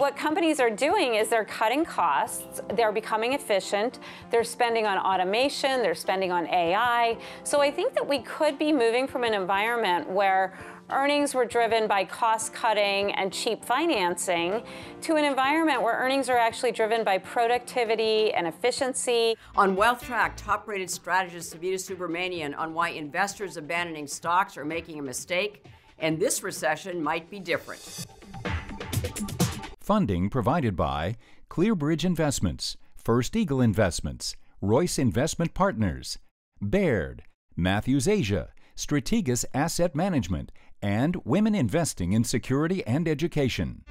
what companies are doing is they're cutting costs, they're becoming efficient, they're spending on automation, they're spending on AI. So I think that we could be moving from an environment where earnings were driven by cost cutting and cheap financing to an environment where earnings are actually driven by productivity and efficiency. On Wealth Track, top rated strategist Savita Subramanian on why investors abandoning stocks are making a mistake, and this recession might be different. Funding provided by ClearBridge Investments, First Eagle Investments, Royce Investment Partners, Baird, Matthews Asia, Strategas Asset Management, and Women Investing in Security and Education.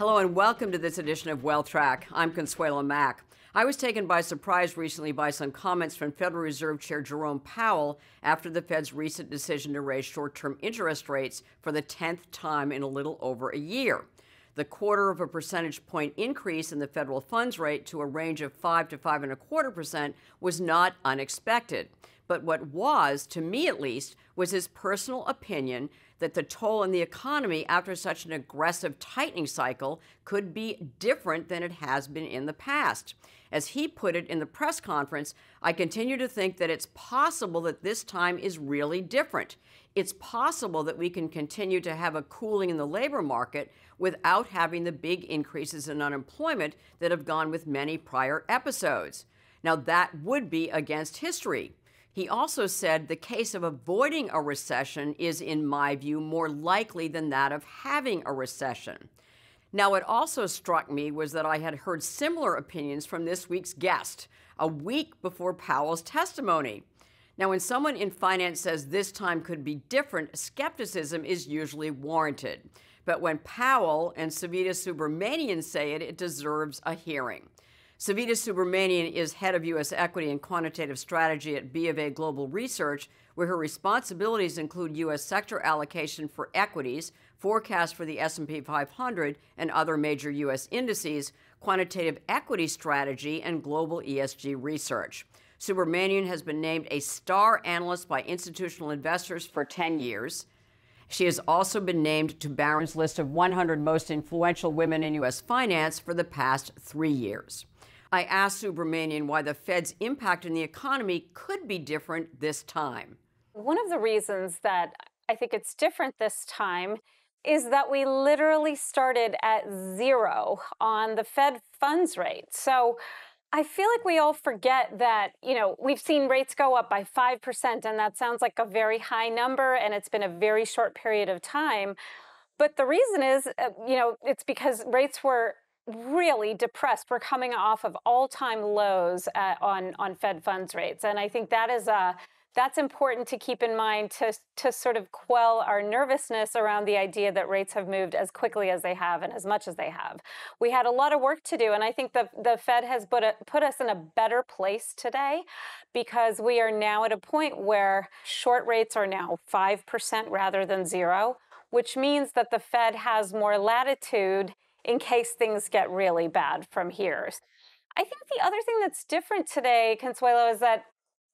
Hello and welcome to this edition of Wealth Track. I'm Consuelo Mack. I was taken by surprise recently by some comments from Federal Reserve Chair Jerome Powell after the Fed's recent decision to raise short term interest rates for the 10th time in a little over a year. The quarter of a percentage point increase in the federal funds rate to a range of 5 to 5 and a quarter percent was not unexpected. But what was, to me at least, was his personal opinion that the toll on the economy after such an aggressive tightening cycle could be different than it has been in the past. As he put it in the press conference, I continue to think that it's possible that this time is really different. It's possible that we can continue to have a cooling in the labor market without having the big increases in unemployment that have gone with many prior episodes. Now, that would be against history. He also said the case of avoiding a recession is, in my view, more likely than that of having a recession. Now, what also struck me was that I had heard similar opinions from this week's guest a week before Powell's testimony. Now, when someone in finance says this time could be different, skepticism is usually warranted. But when Powell and Savita Subramanian say it, it deserves a hearing. Savita Subramanian is head of U.S. equity and quantitative strategy at B of A Global Research, where her responsibilities include U.S. sector allocation for equities, forecast for the S&P 500 and other major U.S. indices, quantitative equity strategy, and global ESG research. Subramanian has been named a star analyst by institutional investors for 10 years. She has also been named to Barron's list of 100 most influential women in U.S. finance for the past three years. I asked Subramanian why the Fed's impact on the economy could be different this time. One of the reasons that I think it's different this time is that we literally started at zero on the Fed funds rate. So I feel like we all forget that, you know, we've seen rates go up by 5%, and that sounds like a very high number, and it's been a very short period of time. But the reason is, uh, you know, it's because rates were really depressed. We're coming off of all-time lows uh, on on Fed funds rates, and I think that is a that's important to keep in mind to to sort of quell our nervousness around the idea that rates have moved as quickly as they have and as much as they have. We had a lot of work to do, and I think the the Fed has put a, put us in a better place today because we are now at a point where short rates are now five percent rather than zero, which means that the Fed has more latitude in case things get really bad from here. I think the other thing that's different today, Consuelo, is that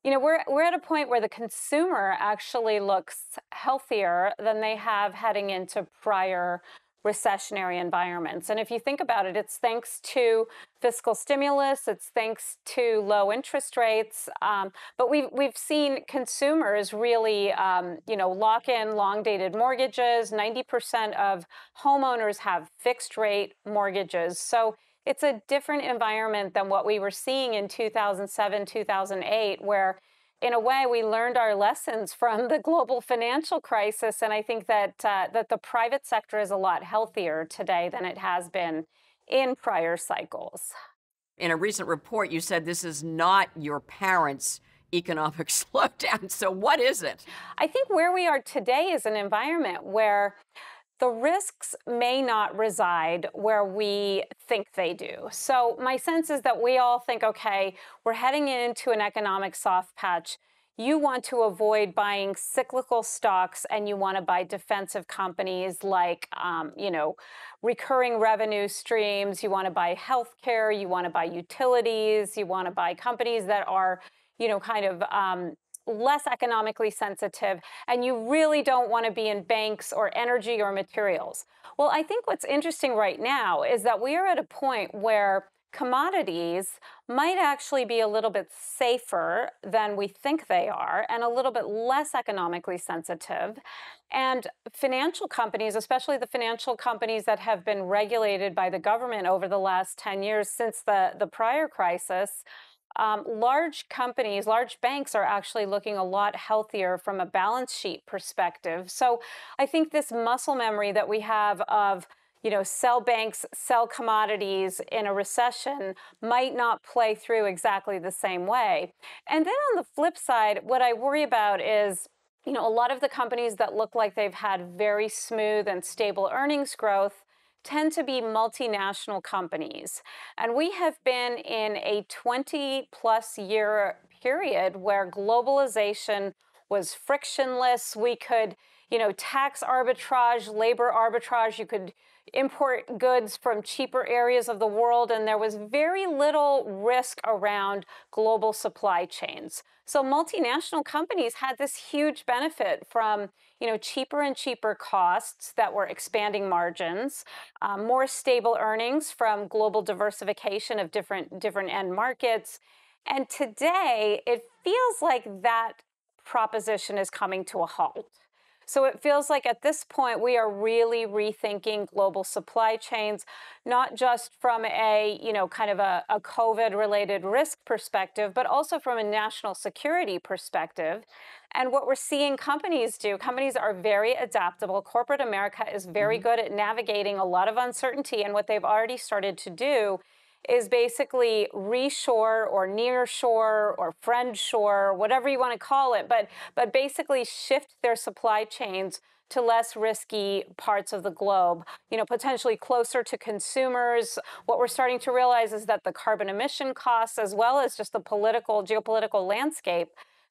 you know we're we're at a point where the consumer actually looks healthier than they have heading into prior recessionary environments. And if you think about it, it's thanks to fiscal stimulus, it's thanks to low interest rates. Um, but we've, we've seen consumers really, um, you know, lock in long dated mortgages. 90% of homeowners have fixed rate mortgages. So it's a different environment than what we were seeing in 2007, 2008, where in a way, we learned our lessons from the global financial crisis, and I think that uh, that the private sector is a lot healthier today than it has been in prior cycles. In a recent report, you said this is not your parents' economic slowdown. So, what is it? I think where we are today is an environment where the risks may not reside where we think they do. So, my sense is that we all think, okay, we're heading into an economic soft patch. You want to avoid buying cyclical stocks and you want to buy defensive companies like, um, you know, recurring revenue streams. You want to buy healthcare. You want to buy utilities. You want to buy companies that are, you know, kind of um, less economically sensitive, and you really don't want to be in banks or energy or materials. Well, I think what's interesting right now is that we are at a point where commodities might actually be a little bit safer than we think they are and a little bit less economically sensitive. And financial companies, especially the financial companies that have been regulated by the government over the last 10 years since the, the prior crisis, um, large companies, large banks are actually looking a lot healthier from a balance sheet perspective. So I think this muscle memory that we have of you know, sell banks, sell commodities in a recession might not play through exactly the same way. And then on the flip side, what I worry about is you know, a lot of the companies that look like they've had very smooth and stable earnings growth tend to be multinational companies. And we have been in a 20 plus year period where globalization was frictionless. We could, you know, tax arbitrage, labor arbitrage, you could import goods from cheaper areas of the world, and there was very little risk around global supply chains. So multinational companies had this huge benefit from you know cheaper and cheaper costs that were expanding margins, um, more stable earnings from global diversification of different different end markets, and today it feels like that proposition is coming to a halt. So it feels like at this point we are really rethinking global supply chains, not just from a, you know, kind of a, a COVID related risk perspective, but also from a national security perspective. And what we're seeing companies do, companies are very adaptable. Corporate America is very mm-hmm. good at navigating a lot of uncertainty. And what they've already started to do is basically reshore or nearshore or friend shore, whatever you want to call it, but but basically shift their supply chains to less risky parts of the globe, you know, potentially closer to consumers. What we're starting to realize is that the carbon emission costs, as well as just the political, geopolitical landscape,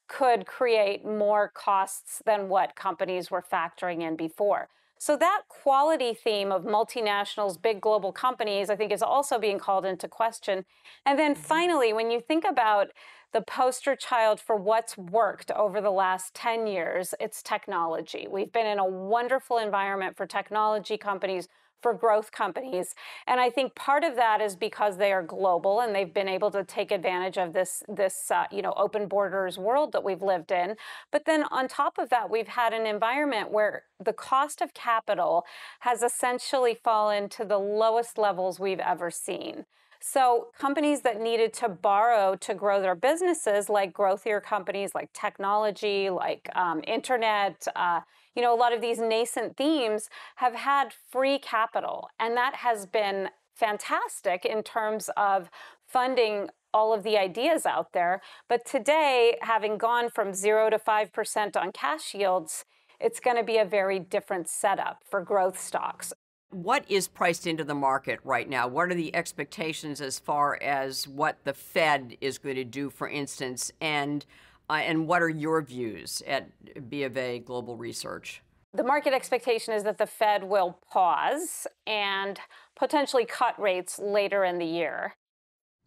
could create more costs than what companies were factoring in before. So that quality theme of multinationals, big global companies, I think is also being called into question. And then mm-hmm. finally, when you think about the poster child for what's worked over the last 10 years, it's technology. We've been in a wonderful environment for technology companies for growth companies. And I think part of that is because they are global and they've been able to take advantage of this, this uh, you know, open borders world that we've lived in. But then on top of that, we've had an environment where the cost of capital has essentially fallen to the lowest levels we've ever seen. So, companies that needed to borrow to grow their businesses, like growthier companies like technology, like um, internet, uh, you know, a lot of these nascent themes have had free capital. And that has been fantastic in terms of funding all of the ideas out there. But today, having gone from zero to 5% on cash yields, it's going to be a very different setup for growth stocks what is priced into the market right now? What are the expectations as far as what the Fed is going to do, for instance, and uh, and what are your views at B of A Global Research? The market expectation is that the Fed will pause and potentially cut rates later in the year.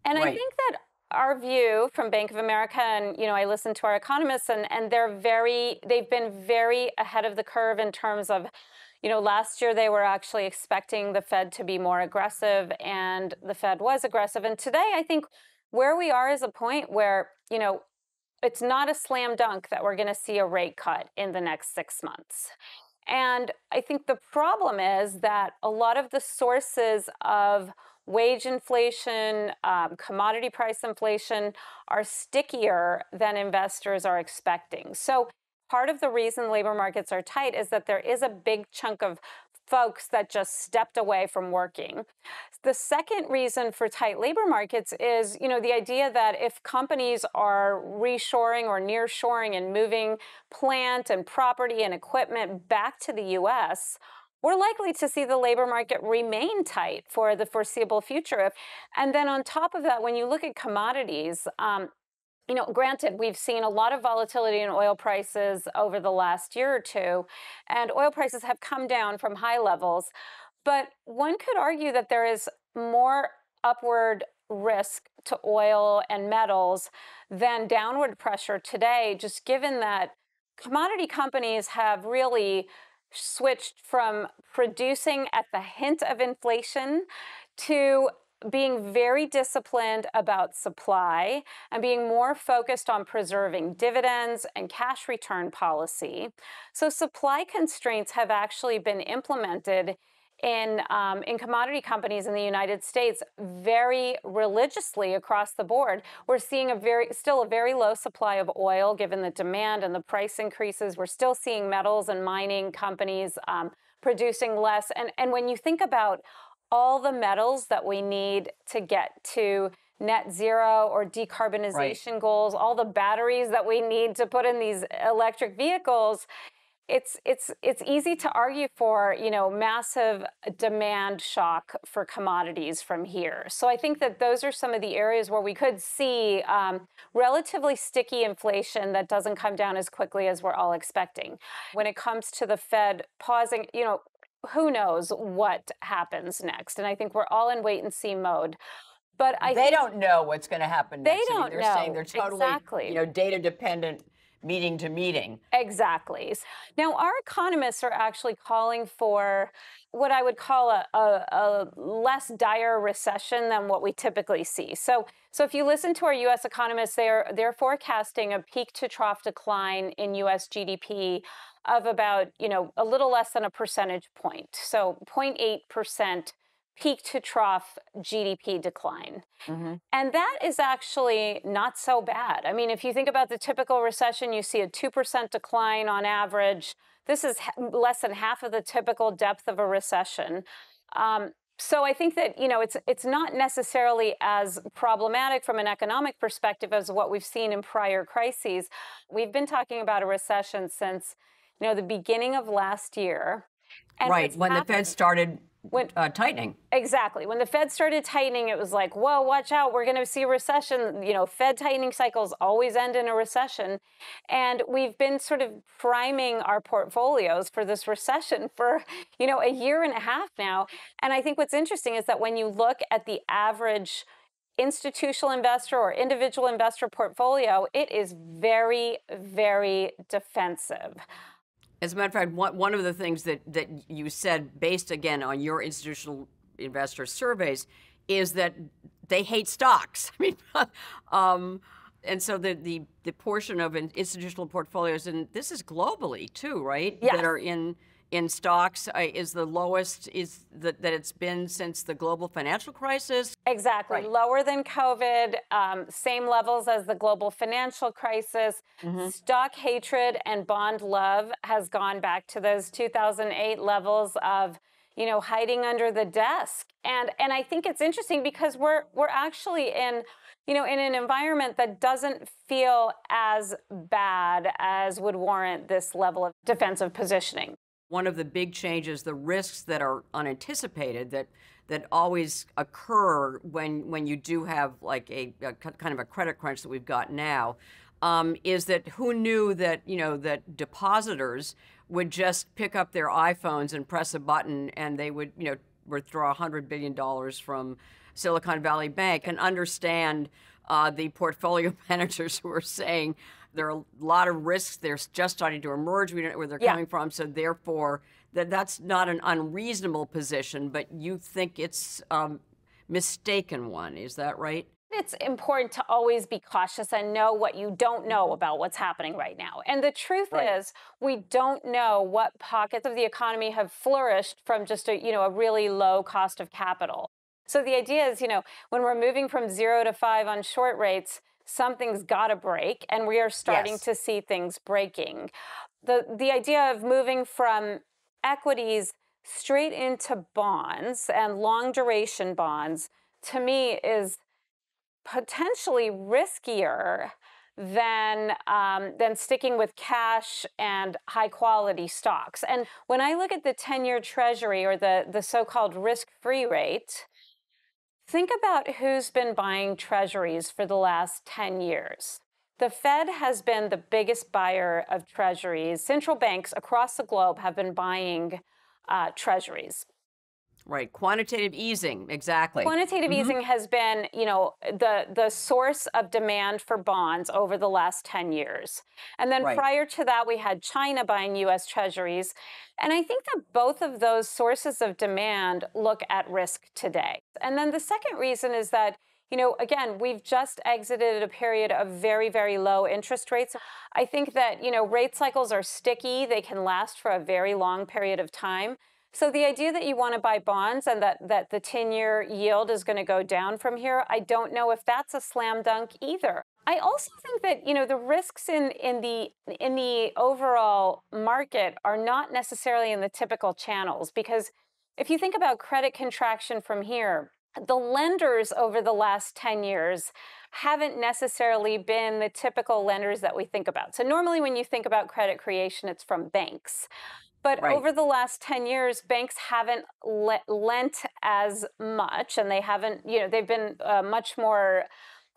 And right. I think that our view from Bank of America, and you know, I listen to our economists, and, and they're very, they've been very ahead of the curve in terms of you know, last year they were actually expecting the Fed to be more aggressive, and the Fed was aggressive. And today, I think where we are is a point where, you know, it's not a slam dunk that we're going to see a rate cut in the next six months. And I think the problem is that a lot of the sources of wage inflation, um, commodity price inflation are stickier than investors are expecting. So part of the reason labor markets are tight is that there is a big chunk of folks that just stepped away from working. The second reason for tight labor markets is, you know, the idea that if companies are reshoring or nearshoring and moving plant and property and equipment back to the US, we're likely to see the labor market remain tight for the foreseeable future. And then on top of that, when you look at commodities, um, you know, granted, we've seen a lot of volatility in oil prices over the last year or two, and oil prices have come down from high levels. But one could argue that there is more upward risk to oil and metals than downward pressure today, just given that commodity companies have really switched from producing at the hint of inflation to being very disciplined about supply and being more focused on preserving dividends and cash return policy. So, supply constraints have actually been implemented in um, in commodity companies in the United States very religiously across the board. We're seeing a very still a very low supply of oil given the demand and the price increases. We're still seeing metals and mining companies um, producing less. And and when you think about all the metals that we need to get to net zero or decarbonization right. goals, all the batteries that we need to put in these electric vehicles, it's it's it's easy to argue for you know massive demand shock for commodities from here. So I think that those are some of the areas where we could see um, relatively sticky inflation that doesn't come down as quickly as we're all expecting. When it comes to the Fed pausing, you know, who knows what happens next. And I think we're all in wait and see mode. But I they don't know what's going to happen. Next. They don't I mean, they're know. saying they're totally exactly. you know data dependent meeting to meeting. Exactly. Now, our economists are actually calling for what I would call a, a, a, less dire recession than what we typically see. So, so if you listen to our U.S. economists, they're they're forecasting a peak to trough decline in U.S. GDP of about, you know, a little less than a percentage point. So 0.8 percent peak to trough GDP decline. Mm-hmm. And that is actually not so bad. I mean, if you think about the typical recession, you see a 2% decline on average. This is less than half of the typical depth of a recession. Um, so I think that you know it's it's not necessarily as problematic from an economic perspective as what we've seen in prior crises. We've been talking about a recession since you know, the beginning of last year. right, when happened, the Fed started when, uh, tightening. Exactly. When the Fed started tightening, it was like, whoa, watch out, we're going to see a recession. You know, Fed tightening cycles always end in a recession. And we've been sort of priming our portfolios for this recession for, you know, a year and a half now. And I think what's interesting is that when you look at the average institutional investor or individual investor portfolio, it is very, very defensive. As a matter of fact, one, one of the things that, that you said, based again on your institutional investor surveys, is that they hate stocks. I mean, um, and so the, the the portion of institutional portfolios, and this is globally too, right? Yes. That are in in stocks uh, is the lowest is the, that it's been since the global financial crisis. Exactly, right. lower than COVID, um, same levels as the global financial crisis. Mm-hmm. Stock hatred and bond love has gone back to those 2008 levels of you know hiding under the desk and and i think it's interesting because we're we're actually in you know in an environment that doesn't feel as bad as would warrant this level of defensive positioning one of the big changes, the risks that are unanticipated that that always occur when when you do have like a, a kind of a credit crunch that we've got now, um, is that who knew that you know that depositors would just pick up their iPhones and press a button and they would you know withdraw hundred billion dollars from Silicon Valley Bank and understand uh, the portfolio managers who are saying there are a lot of risks. They're just starting to emerge. We don't know where they're yeah. coming from. So therefore, that that's not an unreasonable position, but you think it's a um, mistaken one. Is that right? It's important to always be cautious and know what you don't know about what's happening right now. And the truth right. is, we don't know what pockets of the economy have flourished from just a, you know, a really low cost of capital. So the idea is, you know, when we're moving from 0 to 5 on short rates, something's got to break and we are starting yes. to see things breaking the the idea of moving from equities straight into bonds and long duration bonds to me is potentially riskier than um, than sticking with cash and high quality stocks. And when I look at the ten year Treasury or the the so called risk free rate, Think about who's been buying treasuries for the last 10 years. The Fed has been the biggest buyer of treasuries. Central banks across the globe have been buying uh, treasuries. Right, quantitative easing, exactly. Quantitative mm-hmm. easing has been, you know, the the source of demand for bonds over the last 10 years. And then right. prior to that we had China buying US treasuries, and I think that both of those sources of demand look at risk today. And then the second reason is that you know, again, we've just exited a period of very, very low interest rates. I think that, you know, rate cycles are sticky. They can last for a very long period of time. So the idea that you want to buy bonds and that, that the 10 year yield is going to go down from here, I don't know if that's a slam dunk either. I also think that you know the risks in, in the in the overall market are not necessarily in the typical channels because if you think about credit contraction from here, the lenders over the last 10 years haven't necessarily been the typical lenders that we think about. So normally when you think about credit creation, it's from banks. But right. over the last 10 years, banks haven't le- lent as much and they haven't, you know, they've been uh, much more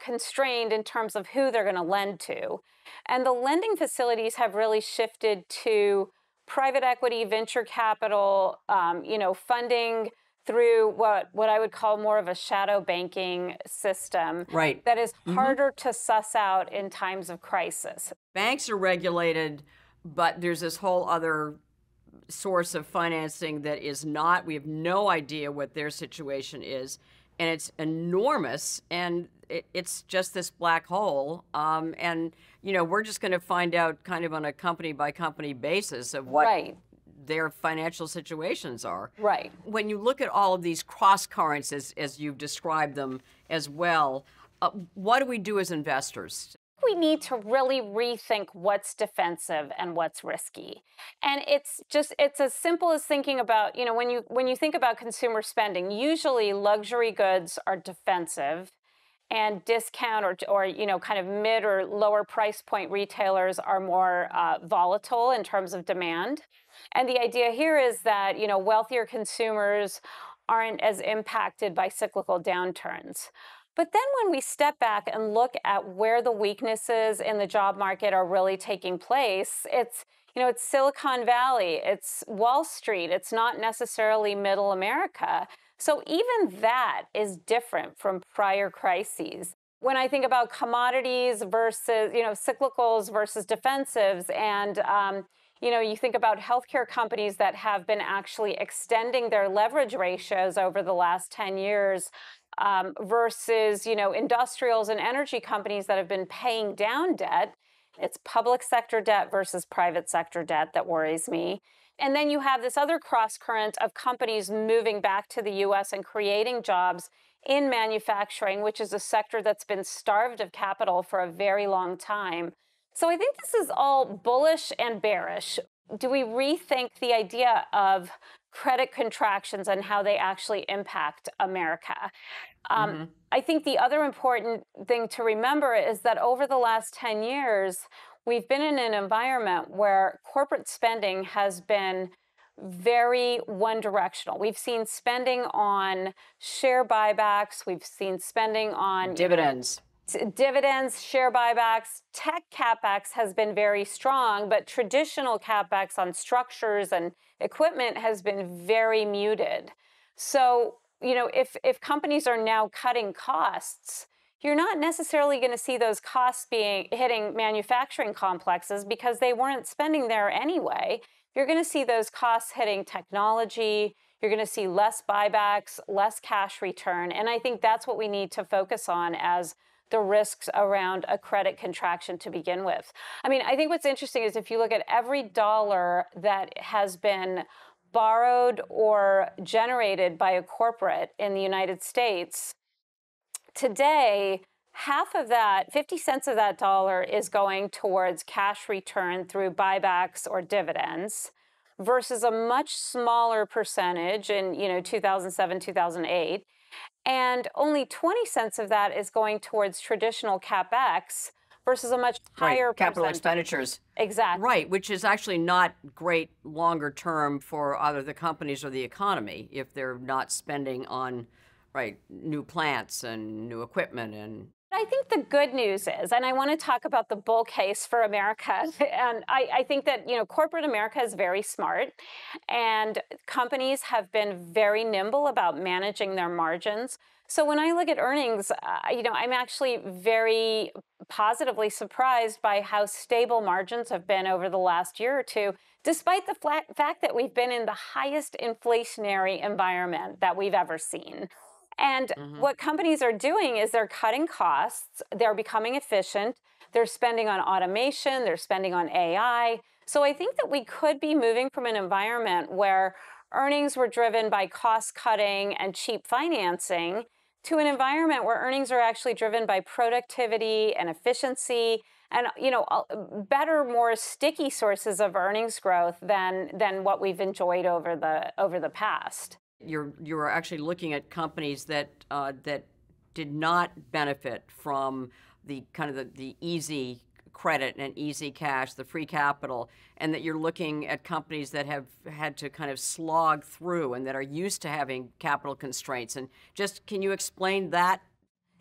constrained in terms of who they're going to lend to. And the lending facilities have really shifted to private equity, venture capital, um, you know, funding through what what I would call more of a shadow banking system right. that is mm-hmm. harder to suss out in times of crisis. Banks are regulated, but there's this whole other source of financing that is not. We have no idea what their situation is, and it's enormous, and it, it's just this black hole. Um, and you know, we're just going to find out kind of on a company by company basis of what. Right their financial situations are. Right. When you look at all of these cross currents, as, as you've described them as well, uh, what do we do as investors? We need to really rethink what's defensive and what's risky. And it's just it's as simple as thinking about, you know, when you when you think about consumer spending, usually luxury goods are defensive and discount or, or you know kind of mid or lower price point retailers are more uh, volatile in terms of demand and the idea here is that you know wealthier consumers aren't as impacted by cyclical downturns but then when we step back and look at where the weaknesses in the job market are really taking place, it's you know, it's Silicon Valley, it's Wall Street, it's not necessarily middle America. So even that is different from prior crises. When I think about commodities versus, you know, cyclicals versus defensives, and um, you know, you think about healthcare companies that have been actually extending their leverage ratios over the last 10 years um, versus, you know, industrials and energy companies that have been paying down debt. It's public sector debt versus private sector debt that worries me. And then you have this other cross current of companies moving back to the US and creating jobs in manufacturing, which is a sector that's been starved of capital for a very long time. So I think this is all bullish and bearish. Do we rethink the idea of credit contractions and how they actually impact America? Um, mm-hmm. I think the other important thing to remember is that over the last 10 years, we've been in an environment where corporate spending has been very one directional. We've seen spending on share buybacks, we've seen spending on dividends. You know, dividends, share buybacks, tech capex has been very strong, but traditional capex on structures and equipment has been very muted. So, you know, if if companies are now cutting costs, you're not necessarily going to see those costs being hitting manufacturing complexes because they weren't spending there anyway. You're going to see those costs hitting technology. You're going to see less buybacks, less cash return. And I think that's what we need to focus on as the risks around a credit contraction to begin with. I mean, I think what's interesting is if you look at every dollar that has been borrowed or generated by a corporate in the United States, Today, half of that, 50 cents of that dollar, is going towards cash return through buybacks or dividends versus a much smaller percentage in you know 2007 2008 and only 20 cents of that is going towards traditional capex versus a much higher right. capital expenditures exactly right which is actually not great longer term for either the companies or the economy if they're not spending on right new plants and new equipment and I think the good news is, and I want to talk about the bull case for America. And I, I, think that, you know, corporate America is very smart and companies have been very nimble about managing their margins. So when I look at earnings, uh, you know, I'm actually very positively surprised by how stable margins have been over the last year or two, despite the fact that we've been in the highest inflationary environment that we've ever seen. And mm-hmm. what companies are doing is they're cutting costs, they're becoming efficient, they're spending on automation, they're spending on AI. So I think that we could be moving from an environment where earnings were driven by cost cutting and cheap financing to an environment where earnings are actually driven by productivity and efficiency and you know better more sticky sources of earnings growth than than what we've enjoyed over the over the past you're you're actually looking at companies that uh, that did not benefit from the kind of the, the easy credit and easy cash, the free capital, and that you're looking at companies that have had to kind of slog through and that are used to having capital constraints. And just can you explain that?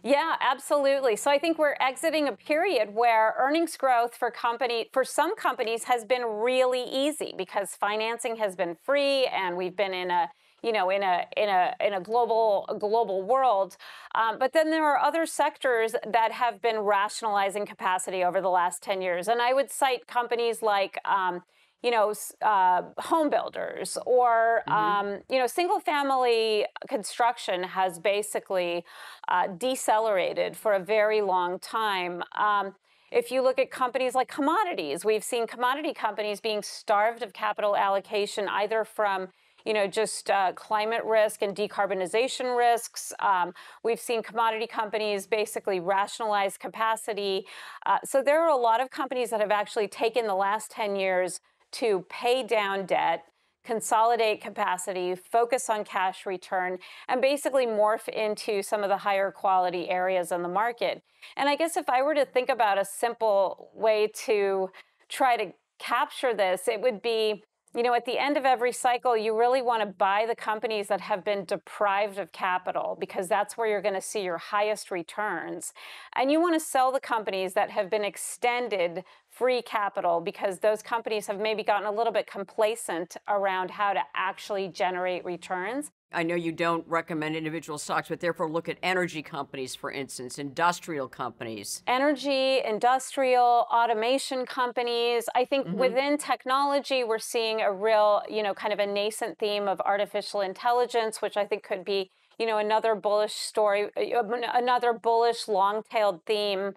Yeah, absolutely. So I think we're exiting a period where earnings growth for company for some companies has been really easy because financing has been free and we've been in a you know, in a in a in a global global world. Um, but then there are other sectors that have been rationalizing capacity over the last ten years, and I would cite companies like. Um, you know, uh, home builders or, mm-hmm. um, you know, single family construction has basically uh, decelerated for a very long time. Um, if you look at companies like commodities, we've seen commodity companies being starved of capital allocation either from you know, just uh, climate risk and decarbonization risks. Um, we've seen commodity companies basically rationalize capacity. Uh, so there are a lot of companies that have actually taken the last 10 years to pay down debt, consolidate capacity, focus on cash return, and basically morph into some of the higher quality areas in the market. And I guess if I were to think about a simple way to try to capture this, it would be you know, at the end of every cycle, you really want to buy the companies that have been deprived of capital because that's where you're going to see your highest returns. And you want to sell the companies that have been extended free capital because those companies have maybe gotten a little bit complacent around how to actually generate returns. I know you don't recommend individual stocks, but therefore look at energy companies, for instance, industrial companies. Energy, industrial, automation companies. I think mm-hmm. within technology, we're seeing a real, you know, kind of a nascent theme of artificial intelligence, which I think could be, you know, another bullish story, uh, another bullish long tailed theme.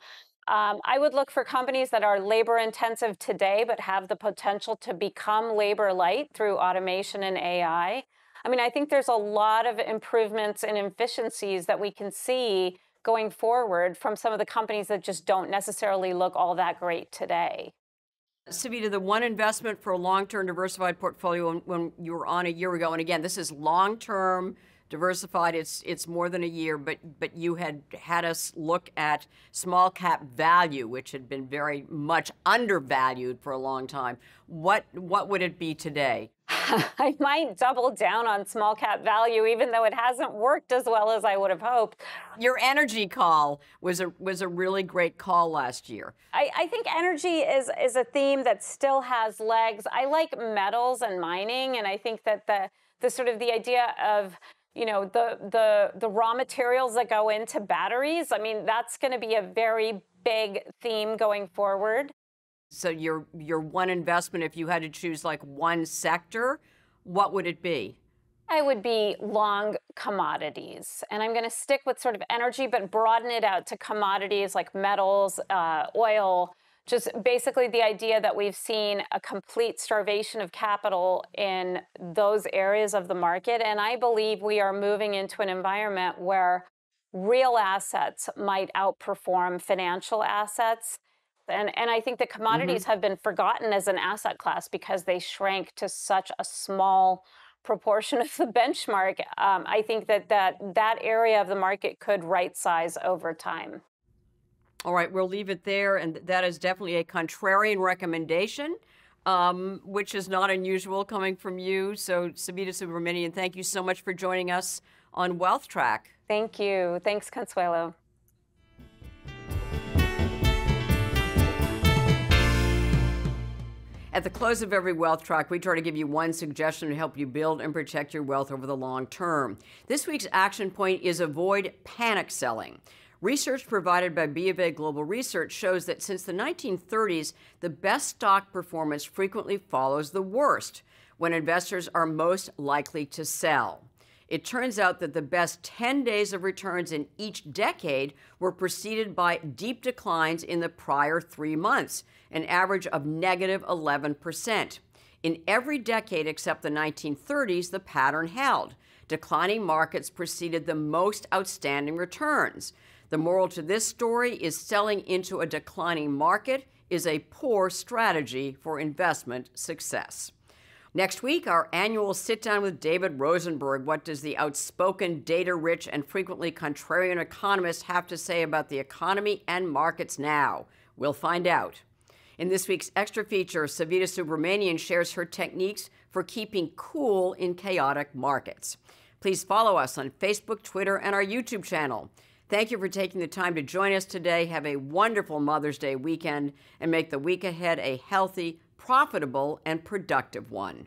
Um, I would look for companies that are labor intensive today, but have the potential to become labor light through automation and AI. I mean, I think there's a lot of improvements and efficiencies that we can see going forward from some of the companies that just don't necessarily look all that great today. Savita, the one investment for a long-term diversified portfolio when, when you were on a year ago, and again, this is long-term diversified. It's it's more than a year, but but you had had us look at small cap value, which had been very much undervalued for a long time. What what would it be today? I might double down on small cap value, even though it hasn't worked as well as I would have hoped. Your energy call was a was a really great call last year. I, I think energy is is a theme that still has legs. I like metals and mining, and I think that the the sort of the idea of you know the the the raw materials that go into batteries. I mean, that's going to be a very big theme going forward. So your your one investment, if you had to choose like one sector, what would it be? I would be long commodities. And I'm going to stick with sort of energy, but broaden it out to commodities like metals, uh, oil, just basically the idea that we've seen a complete starvation of capital in those areas of the market. And I believe we are moving into an environment where real assets might outperform financial assets. And, and I think the commodities mm-hmm. have been forgotten as an asset class because they shrank to such a small proportion of the benchmark. Um, I think that, that that area of the market could right size over time. All right, we'll leave it there. And that is definitely a contrarian recommendation, um, which is not unusual coming from you. So, Savita Subramanian, thank you so much for joining us on Wealth Track. Thank you. Thanks, Consuelo. At the close of every wealth track, we try to give you one suggestion to help you build and protect your wealth over the long term. This week's action point is avoid panic selling. Research provided by B of A Global Research shows that since the 1930s, the best stock performance frequently follows the worst when investors are most likely to sell. It turns out that the best 10 days of returns in each decade were preceded by deep declines in the prior three months, an average of negative 11%. In every decade except the 1930s, the pattern held. Declining markets preceded the most outstanding returns. The moral to this story is selling into a declining market is a poor strategy for investment success. Next week, our annual sit down with David Rosenberg. What does the outspoken, data rich, and frequently contrarian economist have to say about the economy and markets now? We'll find out. In this week's extra feature, Savita Subramanian shares her techniques for keeping cool in chaotic markets. Please follow us on Facebook, Twitter, and our YouTube channel. Thank you for taking the time to join us today. Have a wonderful Mother's Day weekend and make the week ahead a healthy, profitable, and productive one.